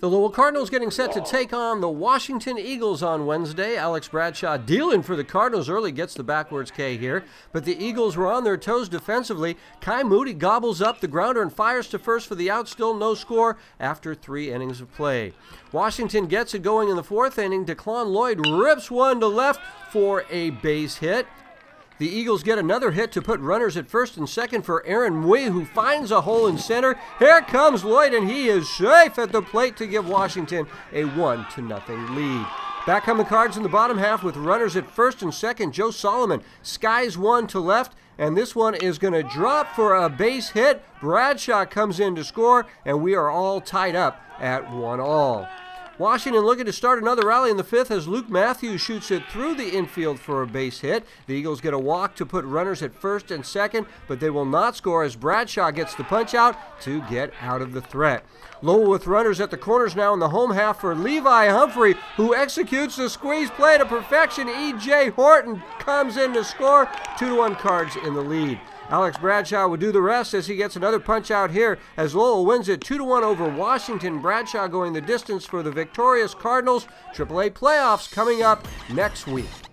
The Lowell Cardinals getting set to take on the Washington Eagles on Wednesday. Alex Bradshaw dealing for the Cardinals early, gets the backwards K here. But the Eagles were on their toes defensively. Kai Moody gobbles up the grounder and fires to first for the out, still no score after three innings of play. Washington gets it going in the fourth inning. Declan Lloyd rips one to left for a base hit. The Eagles get another hit to put runners at first and second for Aaron Mui, who finds a hole in center. Here comes Lloyd, and he is safe at the plate to give Washington a one to nothing lead. Back come the Cards in the bottom half with runners at first and second. Joe Solomon skies one to left, and this one is going to drop for a base hit. Bradshaw comes in to score, and we are all tied up at one all. Washington looking to start another rally in the fifth as Luke Matthews shoots it through the infield for a base hit. The Eagles get a walk to put runners at first and second, but they will not score as Bradshaw gets the punch out to get out of the threat. Lowell with runners at the corners now in the home half for Levi Humphrey, who executes the squeeze play to perfection. E.J. Whorton comes in to score. 2 to 1 cards in the lead. Alex Bradshaw would do the rest as he gets another punch out here as Lowell wins it 2 to 1 over Washington. Bradshaw going the distance for the victorious Cardinals. AAA playoffs coming up next week.